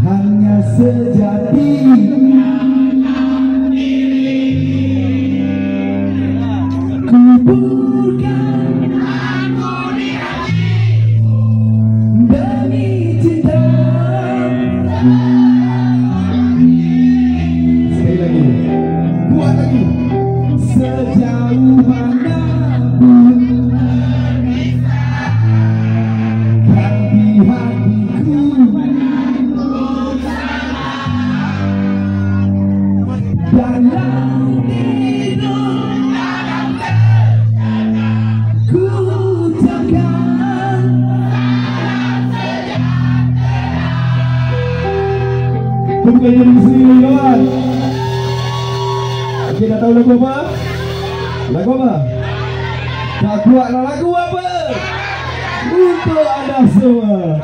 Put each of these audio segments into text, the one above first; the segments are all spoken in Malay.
hanya sejati. Kuburkan Bukan jadi sendiri kawan Okey dah tahu lagu apa? Lagu apa? Tak kuat lah lagu apa? Untuk anda semua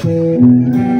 Kita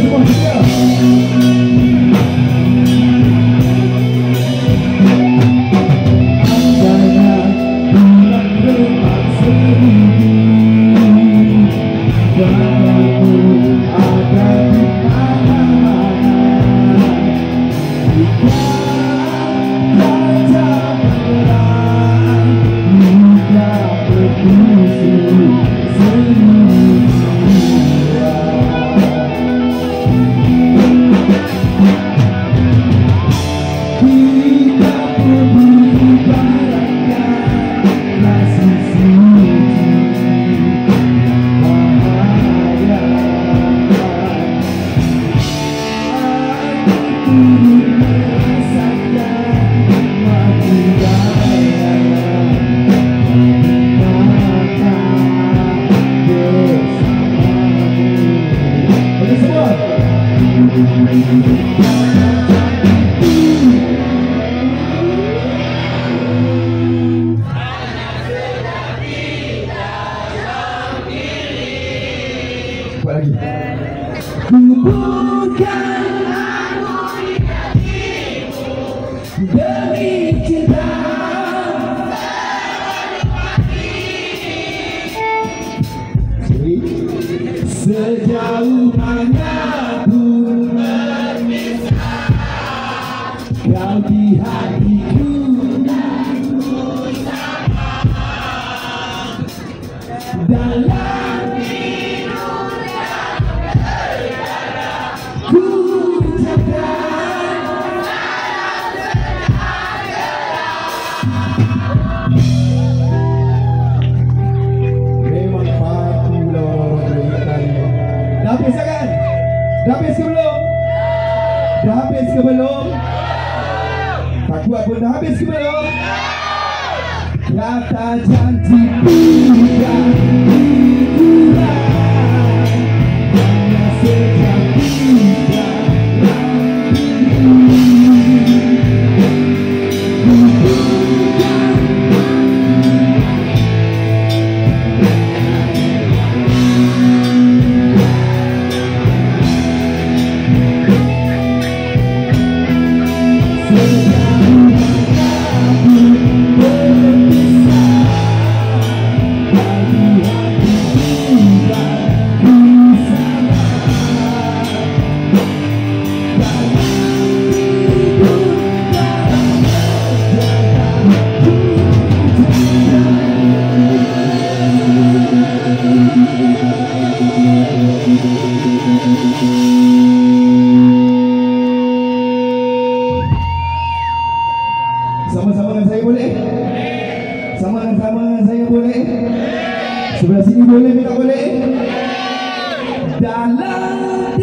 Deus. 빨리. 행복한 하루이 되고 Dah habis ke belum? Tak kuat pun dah habis ke belum? Kata janji bukan me. Saya boleh? Sama-sama dengan saya boleh? Sebelah sini boleh tak boleh? Dalam